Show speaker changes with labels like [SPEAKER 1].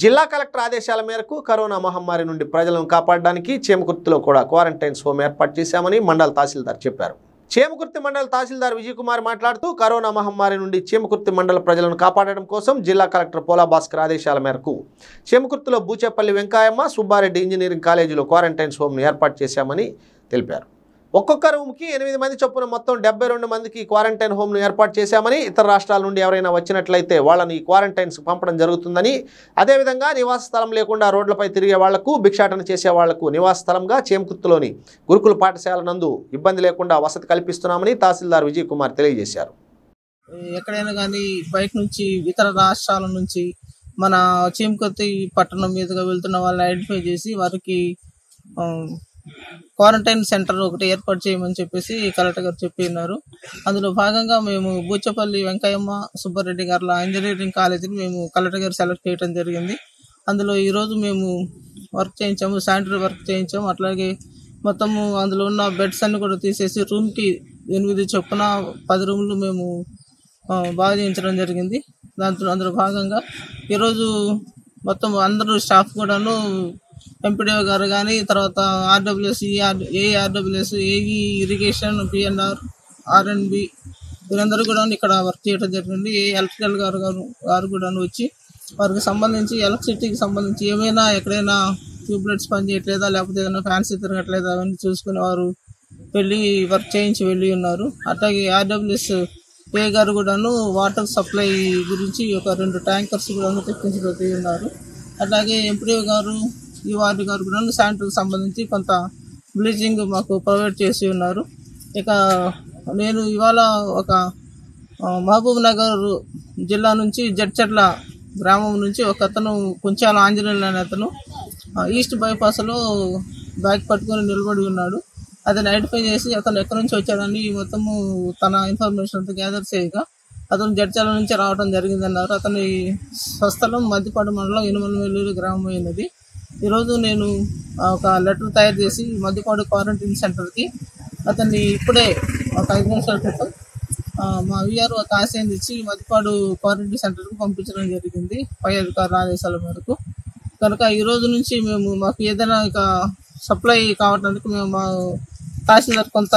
[SPEAKER 1] జిల్లా కలెక్టర్ ఆదేశాల మేరకు కరోనా మహమ్మారి నుండి ప్రజలను కాపాడడానికి చేమకుర్తిలో కూడా క్వారంటైన్స్ హోమ్ ఏర్పాటు చేశామని మండల తహసీల్దార్ చెప్పారు. చేమకుర్తి మండల తహసీల్దార్ విజయ్ కుమార్ మాట్లాడుతూ కరోనా మహమ్మారి నుండి చేమకుర్తి మండల ప్రజలను కాపాడడం కోసం జిల్లా కలెక్టర్ పోలా భాస్కర్ ఆదేశాల మేరకు చేమకుర్తిలో బూచేపల్లి వెంకాయమ్మ సుబ్బారెడ్డి ఇంజనీరింగ్ కాలేజీలో క్వారంటైన్స్ హోమ్ను ఏర్పాటు చేశామని తెలిపారు. ఒక్కొక్క రూమ్కి ఎనిమిది మంది చొప్పున మొత్తం డెబ్బై రెండు మందికి క్వారంటైన్ హోమ్ను ఏర్పాటు చేశామని ఇతర రాష్ట్రాల నుండి ఎవరైనా వచ్చినట్లయితే వాళ్ళని ఈ క్వారంటైన్స్ పంపడం జరుగుతుందని. అదేవిధంగా నివాస స్థలం లేకుండా రోడ్లపై తిరిగే వాళ్ళకు భిక్షాటన చేసే వాళ్ళకు నివాస స్థలంగా చేమకుర్తిలోని గురుకుల పాఠశాల నందు ఇబ్బంది లేకుండా వసతి కల్పిస్తున్నామని తహసీల్దార్ విజయ్ కుమార్ తెలియజేశారు.
[SPEAKER 2] ఎక్కడైనా కానీ బయట నుంచి ఇతర రాష్ట్రాల నుంచి మన చీమకొత్తి పట్టణం మీదుగా వెళ్తున్న వాళ్ళని ఐడెంటిఫై చేసి వారికి క్వారంటైన్ సెంటర్ ఒకటి ఏర్పాటు చేయమని చెప్పేసి కలెక్టర్ గారు చెప్పి ఉన్నారు అందులో భాగంగా మేము బూచపల్లి వెంకయ్యమ్మ సుబ్బారెడ్డి గారుల ఇంజనీరింగ్ కాలేజీని మేము కలెక్టర్ గారు సెలెక్ట్ చేయడం జరిగింది. అందులో ఈరోజు మేము వర్క్ చేయించాము శానిటరీ వర్క్ చేయించాము. అట్లాగే మొత్తము అందులో ఉన్న బెడ్స్ అన్ని కూడా తీసేసి రూమ్కి ఎనిమిది చొప్పున పది రూమ్లు మేము ఆ, బాగా చేయించడం జరిగింది. దాంట్లో అందులో భాగంగా ఈరోజు మొత్తం అందరూ స్టాఫ్ కూడాను ఎంపీడీఓ గారు కానీ తర్వాత RWS A RWS AE irrigation PNR R and B వీరందరూ కూడా ఇక్కడ వర్క్ చేయడం జరిగింది. ఏ ఎలక్ట్రికల్ గారు గారు గారు కూడా వచ్చి వారికి సంబంధించి ఎలక్ట్రిసిటీకి సంబంధించి ఏమైనా ఎక్కడైనా ట్యూబ్లైట్స్ పని చేయట్లేదా లేకపోతే ఏదైనా ఫ్యాన్స్ తిరగట్లేదా అవన్నీ చూసుకుని వారు వెళ్ళి వర్క్ చేయించి వెళ్ళి ఉన్నారు. అట్లాగే ఆర్డబ్ల్యూఎస్ ఏ గారు కూడాను వాటర్ సప్లై గురించి ఒక రెండు ట్యాంకర్స్ కూడా తెప్పించి ఉన్నారు. అట్లాగే ఎంపీడీఓ గారు ఈ వారి గారు కూడా శానిటరీకి సంబంధించి కొంత బ్లీచింగ్ మాకు ప్రొవైడ్ చేసి ఉన్నారు. ఇక నేను ఇవాళ ఒక మహబూబ్ నగర్ జిల్లా నుంచి జడ్చర్ల గ్రామం నుంచి ఒక అతను కొంచాల ఆంజనేయులు అనే అతను ఈస్ట్ బైపాస్లో బ్యాగ్ పట్టుకొని నిలబడి ఉన్నాడు. అతను ఐడెంటిఫై చేసి అతను ఎక్కడి నుంచి వచ్చాడని మొత్తము తన ఇన్ఫర్మేషన్ అంతా గ్యాదర్ చేయగా అతను జడ్చర్ల నుంచి రావడం జరిగిందన్నారు. అతని స్వస్థలం మధ్యపాడు మండలం ఇనుమలమెల్లూరు గ్రామం అయినది ఈరోజు నేను ఒక లెటర్ తయారు చేసి మధ్యపాడు క్వారంటైన్ సెంటర్కి అతన్ని ఇప్పుడే ఒక ఐదు నిమిషాల క్రితం మా విఆర్ ఒక ఆశయం ఇచ్చి మధ్యపాడు క్వారంటైన్ సెంటర్కి పంపించడం జరిగింది పై అధికారుల ఆదేశాల మేరకు. కనుక ఈ రోజు నుంచి మేము మాకు ఏదైనా ఇక సప్లై కావడానికి మేము మా తహసీల్దార్ కొంత